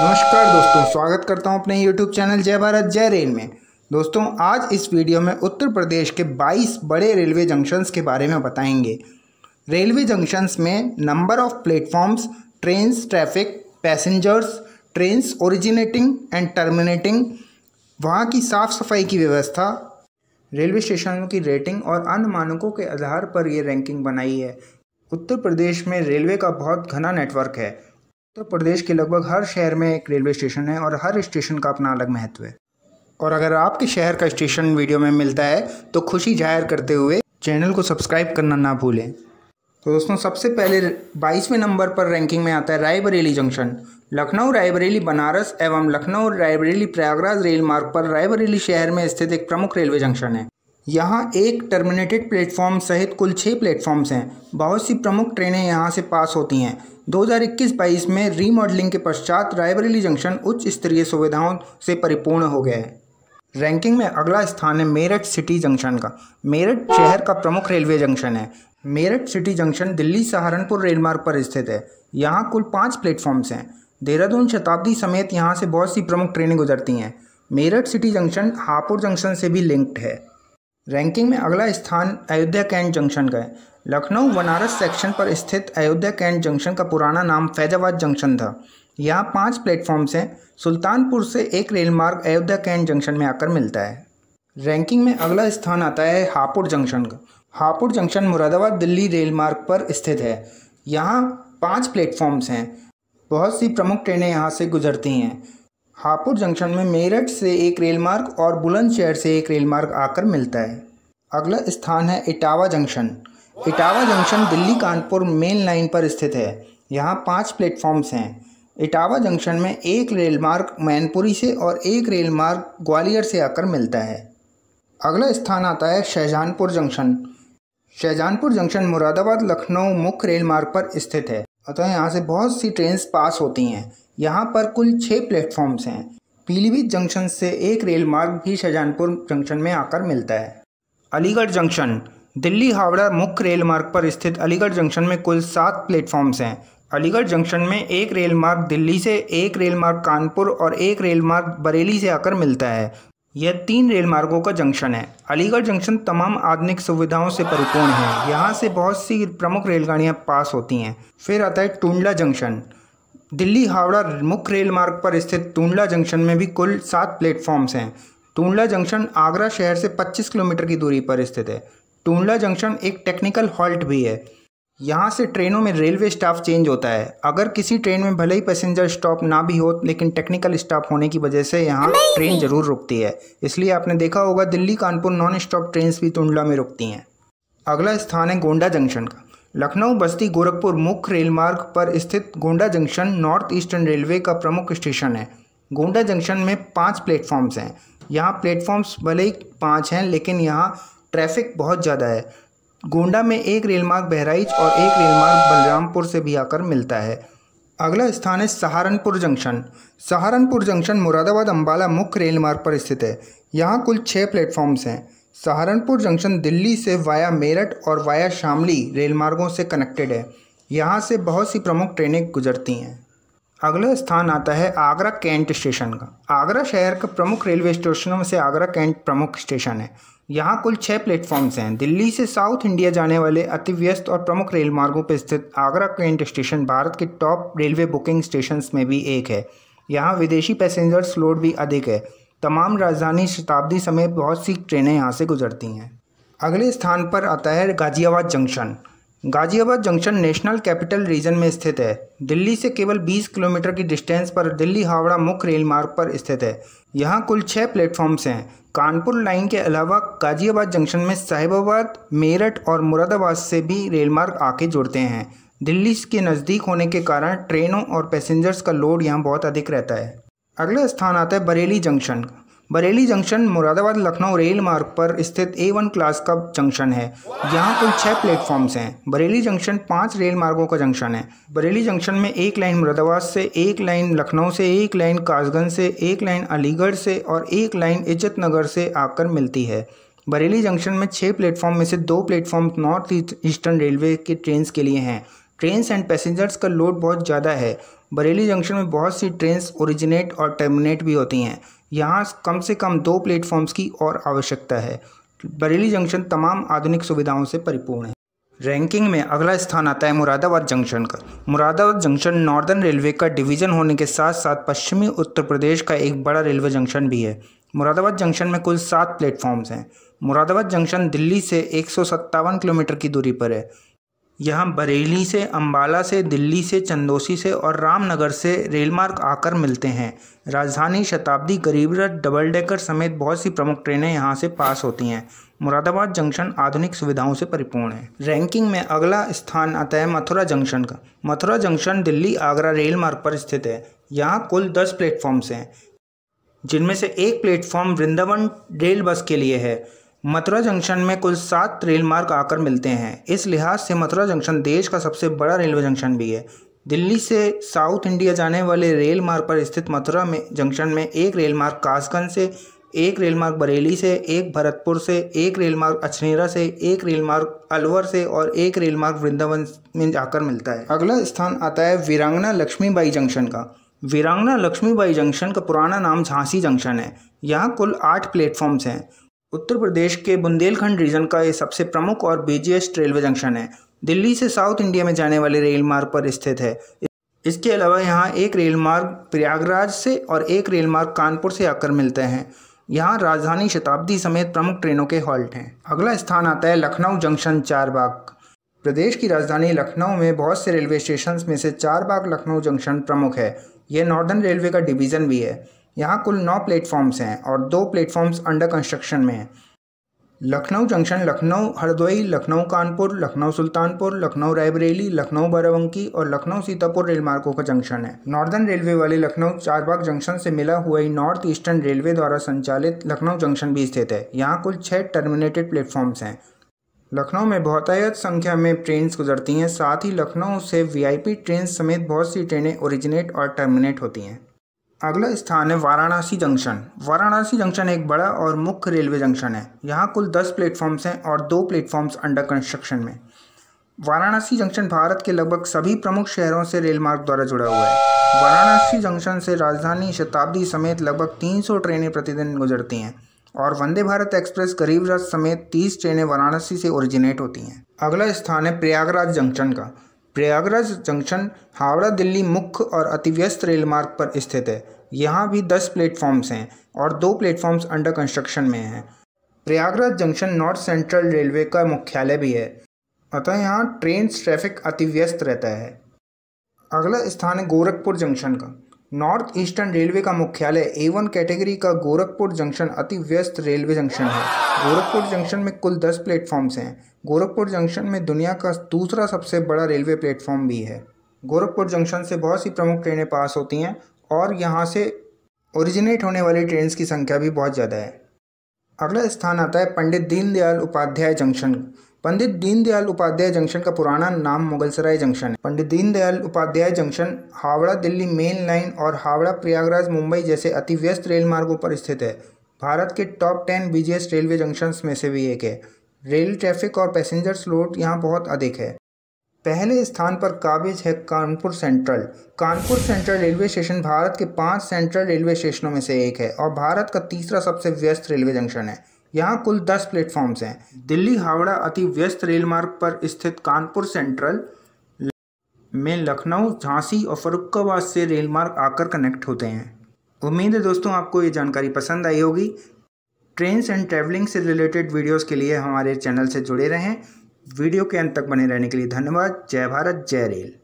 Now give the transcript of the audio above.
नमस्कार दोस्तों, स्वागत करता हूँ अपने YouTube चैनल जय भारत, जय रेल में। दोस्तों, आज इस वीडियो में उत्तर प्रदेश के 22 बड़े रेलवे जंक्शंस के बारे में बताएँगे। रेलवे जंक्शंस में number of platforms, trains, traffic, passengers, trains originating and terminating, वहाँ की साफ़ सफ़ाई की व्यवस्था, रेलवे स्टेशनों की रेटिंग और अन्य मानकों के आधार पर ये रैंकिंग बनाई है। उत्तर प्रदेश में रेलवे का बहुत घना नेटवर्क है। उत्तर प्रदेश के लगभग हर शहर में एक रेलवे स्टेशन है और हर स्टेशन का अपना अलग महत्व है। और अगर आपके शहर का स्टेशन वीडियो में मिलता है तो खुशी ज़ाहिर करते हुए चैनल को सब्सक्राइब करना ना भूलें। तो दोस्तों, सबसे पहले बाईसवें नंबर पर रैंकिंग में आता है रायबरेली जंक्शन। लखनऊ, रायबरेली, बनारस एवं लखनऊ, रायबरेली, प्रयागराज रेल मार्ग पर रायबरेली शहर में स्थित एक प्रमुख रेलवे जंक्शन है। यहाँ एक टर्मिनेटेड प्लेटफॉर्म सहित कुल छः प्लेटफॉर्म्स हैं। बहुत सी प्रमुख ट्रेनें यहाँ से पास होती हैं। 2021-22 में रीमॉडलिंग के पश्चात रायबरेली जंक्शन उच्च स्तरीय सुविधाओं से परिपूर्ण हो गया है। रैंकिंग में अगला स्थान है मेरठ सिटी जंक्शन का। मेरठ शहर का प्रमुख रेलवे जंक्शन है। मेरठ सिटी जंक्शन दिल्ली सहारनपुर रेलमार्ग पर स्थित है। यहाँ कुल पाँच प्लेटफॉर्म्स हैं। देहरादून शताब्दी समेत यहाँ से बहुत सी प्रमुख ट्रेनें गुजरती हैं। Meerut city junction Hapur junction से भी लिंक्ड है। रैंकिंग में अगला स्थान अयोध्या कैंट जंक्शन का है। लखनऊ बनारस सेक्शन पर स्थित अयोध्या कैंट जंक्शन का पुराना नाम फैजाबाद जंक्शन था। यहाँ पाँच प्लेटफॉर्म्स हैं। सुल्तानपुर से एक रेल मार्ग अयोध्या कैंट जंक्शन में आकर मिलता है। रैंकिंग में अगला स्थान आता है हापुड़ जंक्शन का। हापुड़ जंक्शन मुरादाबाद दिल्ली रेल मार्ग पर स्थित है। यहाँ पाँच प्लेटफॉर्म्स हैं। बहुत सी प्रमुख ट्रेनें यहाँ से गुजरती हैं। हापुड़ जंक्शन में मेरठ से एक रेल मार्ग और बुलंदशहर से एक रेल मार्ग आकर मिलता है। अगला स्थान है Etawah junction. Etawah junction Delhi Kanpur main line पर स्थित है। यहाँ पाँच प्लेटफॉर्म्स हैं। इटावा जंक्शन में एक रेल मार्ग मैनपुरी से और एक रेल मार्ग ग्वालियर से आकर मिलता है। अगला स्थान आता है शहजहानपुर जंक्शन। शहजहानपुर जंक्शन मुरादाबाद लखनऊ मुख्य रेल मार्ग पर स्थित है। अतः यहाँ से बहुत सी ट्रेन पास होती हैं। यहाँ पर कुल छः प्लेटफॉर्म्स हैं। पीलीभीत जंक्शन से एक रेल मार्ग भी शाहजहानपुर जंक्शन में आकर मिलता है। अलीगढ़ जंक्शन, दिल्ली हावड़ा मुख्य रेल मार्ग पर स्थित अलीगढ़ जंक्शन में कुल सात प्लेटफॉर्म्स हैं। अलीगढ़ जंक्शन में एक रेल मार्ग दिल्ली से एक रेल मार्ग कानपुर और एक रेल मार्ग बरेली से आकर मिलता है। यह तीन रेल मार्गों का जंक्शन है। अलीगढ़ जंक्शन तमाम आधुनिक सुविधाओं से परिपूर्ण है। यहाँ से बहुत सी प्रमुख रेलगाड़ियाँ पास होती हैं। फिर आता है टूंडला जंक्शन। दिल्ली हावड़ा मुख्य रेल मार्ग पर स्थित टूंडला जंक्शन में भी कुल सात प्लेटफॉर्म्स हैं। टूंडला जंक्शन आगरा शहर से 25 किलोमीटर की दूरी पर स्थित है। टूंडला जंक्शन एक टेक्निकल हॉल्ट भी है। यहाँ से ट्रेनों में रेलवे स्टाफ चेंज होता है। अगर किसी ट्रेन में भले ही पैसेंजर स्टॉप ना भी हो लेकिन टेक्निकल स्टाफ होने की वजह से यहाँ ट्रेन ज़रूर रुकती है। इसलिए आपने देखा होगा Delhi Kanpur non stop train भी टूंडला में रुकती हैं। अगला स्थान है गोंडा जंक्शन का। लखनऊ बस्ती गोरखपुर मुख्य रेल मार्ग पर स्थित Gonda junction north eastern railway का प्रमुख स्टेशन है। गोंडा जंक्शन में पाँच प्लेटफॉर्म्स हैं। यहाँ प्लेटफॉर्म्स भले ही पाँच हैं, लेकिन यहाँ ट्रैफ़िक बहुत ज़्यादा है। गोंडा में एक रेल मार्ग बहराइच और एक रेल मार्ग बलरामपुर से भी आकर मिलता है। अगला स्थान है सहारनपुर जंक्शन। सहारनपुर जंक्शन मुरादाबाद अम्बाला मुख्य रेल मार्ग पर स्थित है। यहाँ कुल छः प्लेटफॉर्म्स हैं। सहारनपुर जंक्शन दिल्ली से वाया मेरठ और वाया शामली रेल मार्गों से कनेक्टेड है। यहाँ से बहुत सी प्रमुख ट्रेनें गुजरती हैं। अगला स्थान आता है आगरा कैंट स्टेशन का। आगरा शहर का प्रमुख रेलवे स्टेशनों में से आगरा कैंट प्रमुख स्टेशन है। यहाँ कुल छः प्लेटफॉर्म्स हैं। दिल्ली से साउथ इंडिया जाने वाले अति व्यस्त और प्रमुख रेल मार्गों पर स्थित आगरा कैंट स्टेशन भारत के टॉप रेलवे बुकिंग स्टेशन में भी एक है। यहाँ विदेशी पैसेंजर्स लोड भी अधिक है। तमाम राजधानी शताब्दी समेत बहुत सी ट्रेनें यहाँ से गुजरती हैं। अगले स्थान पर आता है Ghaziabad junction. Ghaziabad junction national capital region में स्थित है। दिल्ली से केवल 20 किलोमीटर की डिस्टेंस पर दिल्ली हावड़ा मुख्य रेल मार्ग पर स्थित है। यहाँ कुल छः प्लेटफॉर्म्स हैं। कानपुर लाइन के अलावा गाजियाबाद जंक्शन में साहिबाबाद, मेरठ और मुरादाबाद से भी रेल मार्ग आके जुड़ते हैं। दिल्ली के नज़दीक होने के कारण ट्रेनों और पैसेंजर्स का लोड यहाँ बहुत अधिक रहता है। अगला स्थान आता है Bareilly junction. Bareilly junction Moradabad Lucknow rail मार्ग पर स्थित ए वन क्लास का जंक्शन है यहाँ कुल छः प्लेटफॉर्म्स हैं। बरेली जंक्शन पाँच रेल मार्गों का जंक्शन है। बरेली जंक्शन में एक लाइन मुरादाबाद से, एक लाइन लखनऊ से, एक लाइन कासगंज से, एक लाइन अलीगढ़ से और एक लाइन इज़्ज़त नगर से आकर मिलती है। बरेली जंक्शन में छः प्लेटफॉर्म में से दो प्लेटफॉर्म नॉर्थ ईस्टर्न रेलवे के ट्रेन के लिए हैं। ट्रेन एंड पैसेंजर्स का लोड बहुत ज़्यादा है। बरेली जंक्शन में बहुत सी ट्रेन ओरिजिनेट और टर्मिनेट भी होती हैं। यहाँ कम से कम दो प्लेटफॉर्म्स की और आवश्यकता है। बरेली जंक्शन तमाम आधुनिक सुविधाओं से परिपूर्ण है। रैंकिंग में अगला स्थान आता है मुरादाबाद जंक्शन का। मुरादाबाद जंक्शन नॉर्दर्न रेलवे का डिवीज़न होने के साथ साथ पश्चिमी उत्तर प्रदेश का एक बड़ा रेलवे जंक्शन भी है। मुरादाबाद जंक्शन में कुल सात प्लेटफॉर्म्स हैं। मुरादाबाद जंक्शन दिल्ली से एक सौ सत्तावन किलोमीटर की दूरी पर है। यहाँ बरेली से, अंबाला से, दिल्ली से, चंदोसी से और रामनगर से रेलमार्ग आकर मिलते हैं। राजधानी शताब्दी गरीब रथ डबल डेकर समेत बहुत सी प्रमुख ट्रेनें यहाँ से पास होती हैं। मुरादाबाद जंक्शन आधुनिक सुविधाओं से परिपूर्ण है। रैंकिंग में अगला स्थान आता है मथुरा जंक्शन का। मथुरा जंक्शन दिल्ली आगरा रेल मार्ग पर स्थित है। यहाँ कुल दस प्लेटफॉर्म्स हैं, जिनमें से एक प्लेटफॉर्म वृंदावन रेल बस के लिए है। मथुरा जंक्शन में कुल सात रेल मार्ग आकर मिलते हैं। इस लिहाज से मथुरा जंक्शन देश का सबसे बड़ा रेलवे जंक्शन भी है। दिल्ली से साउथ इंडिया जाने वाले रेल मार्ग पर स्थित मथुरा में जंक्शन में एक रेल मार्ग कासगंज से, एक रेल मार्ग बरेली से, एक भरतपुर से, एक रेल मार्ग अछनेरा से, एक रेल मार्ग अलवर से और एक रेल मार्ग वृंदावन में जाकर मिलता है। अगला स्थान आता है वीरांगना लक्ष्मीबाई जंक्शन का। वीरांगना लक्ष्मीबाई जंक्शन का पुराना नाम झांसी जंक्शन है। यहाँ कुल आठ प्लेटफॉर्म्स हैं। उत्तर प्रदेश के बुंदेलखंड रीजन का ये सबसे प्रमुख और बिजिएस्ट रेलवे जंक्शन है। दिल्ली से साउथ इंडिया में जाने वाले रेल मार्ग पर स्थित है। इसके अलावा यहाँ एक रेल मार्ग प्रयागराज से और एक रेल मार्ग कानपुर से आकर मिलते हैं। यहाँ राजधानी शताब्दी समेत प्रमुख ट्रेनों के हॉल्ट हैं। अगला स्थान आता है लखनऊ जंक्शन चारबाग प्रदेश की राजधानी लखनऊ में बहुत से रेलवे स्टेशन में से चारबाग लखनऊ जंक्शन प्रमुख है। यह नॉर्दर्न रेलवे का डिवीज़न भी है। यहाँ कुल नौ प्लेटफॉर्म्स हैं और दो प्लेटफॉर्म्स अंडर कंस्ट्रक्शन में हैं। लखनऊ जंक्शन, लखनऊ हरदोई लखनऊ कानपुर, लखनऊ सुल्तानपुर, लखनऊ रायबरेली, लखनऊ बाराबंकी और लखनऊ सीतापुर रेल मार्गों का जंक्शन है। नॉर्दर्न रेलवे वाले लखनऊ चारबाग जंक्शन से मिला हुआ ही नॉर्थ ईस्टर्न रेलवे द्वारा संचालित लखनऊ जंक्शन भी स्थित है। यहाँ कुल छः टर्मिनेटेड प्लेटफॉर्म्स हैं। लखनऊ में बहुतायत संख्या में ट्रेन गुजरती हैं, साथ ही लखनऊ से वीआईपी ट्रेन समेत बहुत सी ट्रेनें ओरिजिनेट और टर्मिनेट होती हैं। अगला स्थान है वाराणसी जंक्शन। वाराणसी जंक्शन एक बड़ा और मुख्य रेलवे जंक्शन है। यहाँ कुल दस प्लेटफॉर्म्स हैं और दो प्लेटफॉर्म्स अंडर कंस्ट्रक्शन में। वाराणसी जंक्शन भारत के लगभग सभी प्रमुख शहरों से रेल मार्ग द्वारा जुड़ा हुआ है। वाराणसी जंक्शन से राजधानी शताब्दी समेत लगभग 300 ट्रेनें प्रतिदिन गुजरती हैं और वंदे भारत एक्सप्रेस गरीब रथ समेत 30 ट्रेनें वाराणसी से ओरिजिनेट होती हैं। अगला स्थान है प्रयागराज जंक्शन का। प्रयागराज जंक्शन हावड़ा दिल्ली मुख्य और अतिव्यस्त रेल मार्ग पर स्थित है। यहाँ भी दस प्लेटफॉर्म्स हैं और दो प्लेटफॉर्म्स अंडर कंस्ट्रक्शन में हैं। Prayagraj junction north central railway का मुख्यालय भी है। अतः यहाँ ट्रेन ट्रैफ़िक अतिव्यस्त रहता है। अगला स्थान है गोरखपुर जंक्शन का। नॉर्थ ईस्टर्न रेलवे का मुख्यालय ए वन कैटेगरी का गोरखपुर जंक्शन अति व्यस्त रेलवे जंक्शन है। गोरखपुर जंक्शन में कुल दस प्लेटफॉर्म्स हैं। गोरखपुर जंक्शन में दुनिया का दूसरा सबसे बड़ा रेलवे प्लेटफॉर्म भी है। गोरखपुर जंक्शन से बहुत सी प्रमुख ट्रेनें पास होती हैं और यहाँ से ओरिजिनेट होने वाली ट्रेन की संख्या भी बहुत ज़्यादा है। अगला स्थान आता है पंडित दीनदयाल उपाध्याय जंक्शन। पंडित दीनदयाल उपाध्याय जंक्शन का पुराना नाम मुगलसराय जंक्शन है। Pandit Deendayal Upadhyay junction Howrah, Delhi main line और हावड़ा, प्रयागराज, मुंबई जैसे अति व्यस्त रेल मार्गों पर स्थित है। भारत के top ten busiest railway junction में से भी एक है। रेल ट्रैफ़िक और पैसेंजर स्लोट यहाँ बहुत अधिक है। पहले स्थान पर काबिज है Kanpur central Kanpur central railway station Bharat के पाँच सेंट्रल रेलवे स्टेशनों में से एक है और भारत का तीसरा सबसे व्यस्त रेलवे जंक्शन है। यहाँ कुल दस प्लेटफॉर्म्स हैं। दिल्ली, हावड़ा अति व्यस्त रेल मार्ग पर स्थित कानपुर सेंट्रल में लखनऊ, झांसी और फरुखाबाद से रेल मार्ग आकर कनेक्ट होते हैं। उम्मीद है दोस्तों आपको ये जानकारी पसंद आई होगी। ट्रेन्स एंड ट्रैवलिंग से रिलेटेड वीडियोस के लिए हमारे चैनल से जुड़े रहें। वीडियो के अंत तक बने रहने के लिए धन्यवाद। जय भारत, जय रेल।